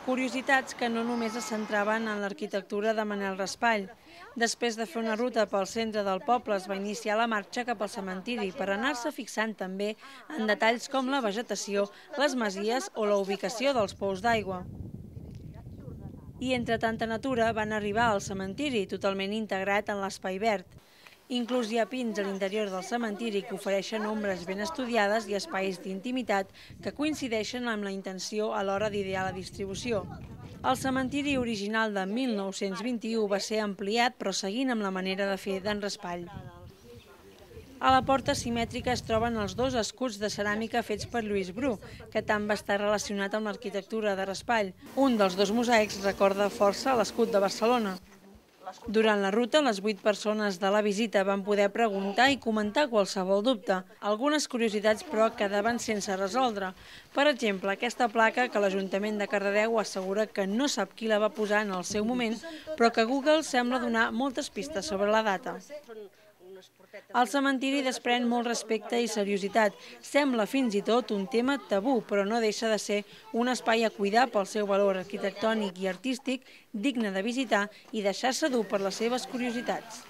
Curiositats que no només es centraven en l'arquitectura de Manel Raspall. Després de fer una ruta pel centre del poble es va iniciar la marxa cap al cementiri per anar-se fixant també en detalls com la vegetació, les masies o la ubicació dels pous d'aigua. I entre tanta natura van arribar al cementiri, totalment integrat en l'espai verd. Inclús hi ha pins a l'interior del cementiri que ofereixen ombres ben estudiades i espais d'intimitat que coincideixen amb la intenció a l'hora d'idear la distribució. El cementiri original de 1921 va ser ampliat però seguint amb la manera de fer d'en Raspall. A la porta simètrica es troben els dos escuts de ceràmica fets per Lluís Bru, que tant va estar relacionat amb l'arquitectura de Raspall. Un dels dos mosaics recorda força l'escut de Barcelona. Durant la ruta, les vuit persones de la visita van poder preguntar i comentar qualsevol dubte. Algunes curiositats, però, quedaven sense resoldre. Per exemple, aquesta placa que l'Ajuntament de Cardedeu assegura que no sap qui la va posar en el seu moment, però que Google sembla donar moltes pistes sobre la data. El cementiri desprèn molt respecte i seriositat. Sembla fins i tot un tema tabú, però no deixa de ser un espai a cuidar pel seu valor arquitectònic i artístic, digne de visitar i deixar-se dur per les seves curiositats.